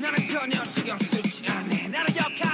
나는 전혀 신경 쓰지 않네 나는 역할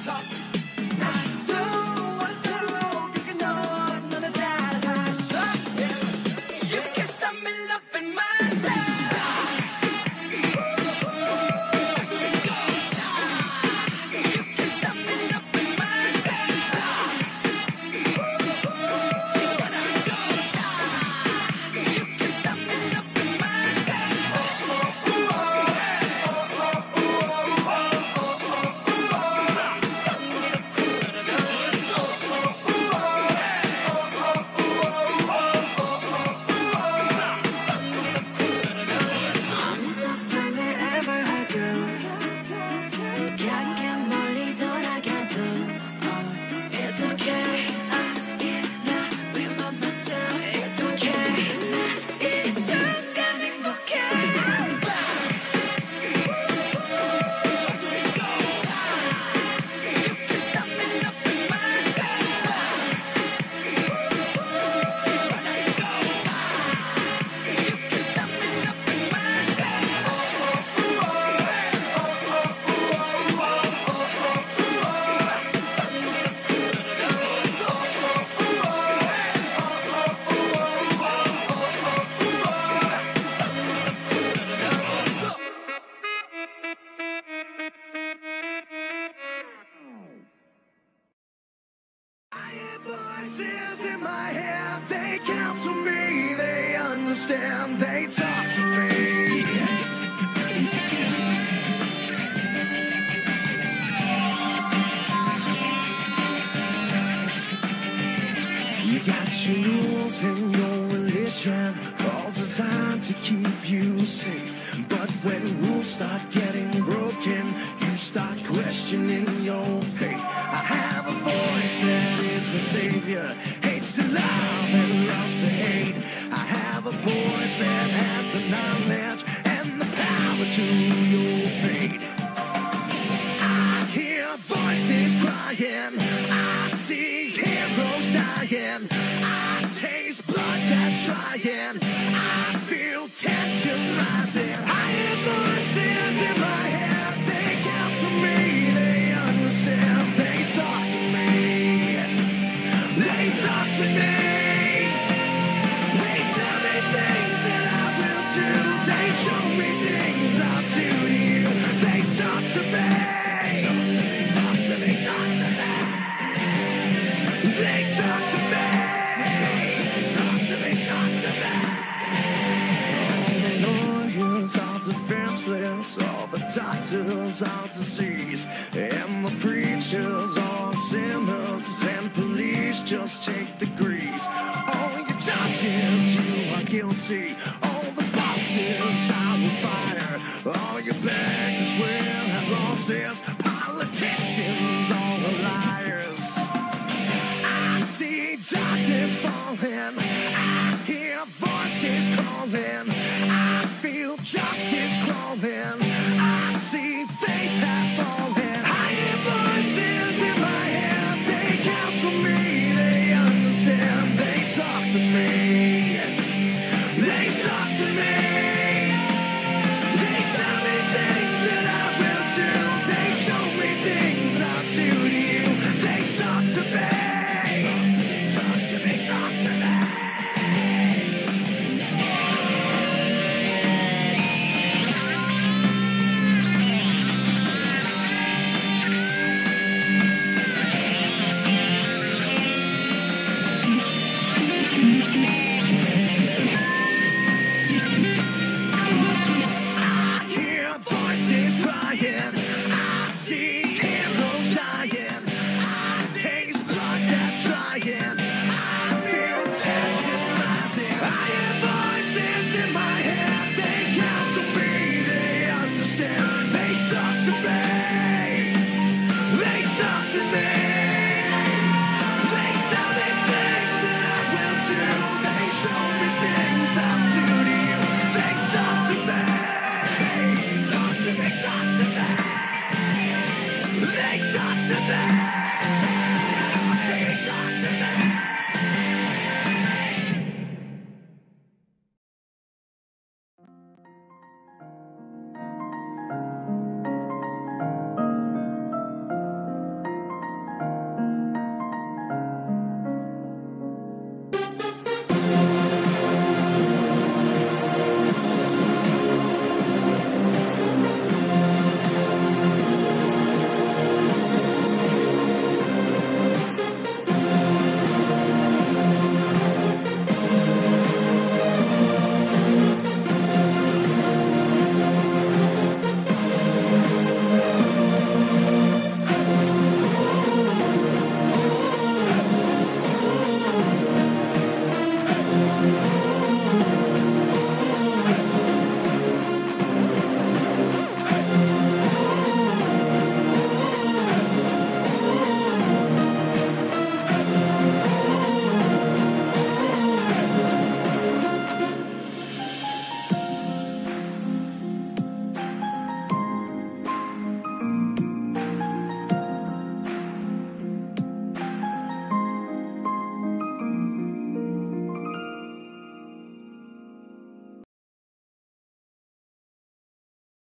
Voices understand, they talk to me. You got your rules and your religion, all designed to keep you safe. But when rules start getting broken, you start questioning your faith. I have a voice that is my savior, hates to love and loves that has the knowledge and the power to your fate. I hear voices crying. I see heroes dying. I taste blood that's trying. I feel tension rising. I hear all the doctors are disease, and the preachers are sinners, and police just take the grease. All your judges, you are guilty. All the bosses are a fighter. All your bankers will have losses. Politicians, all are liars. I see darkness falling. I hear I feel justice crawling. I see faith has fallen. I hear voices in my head. They counsel me. They understand. They talk to me.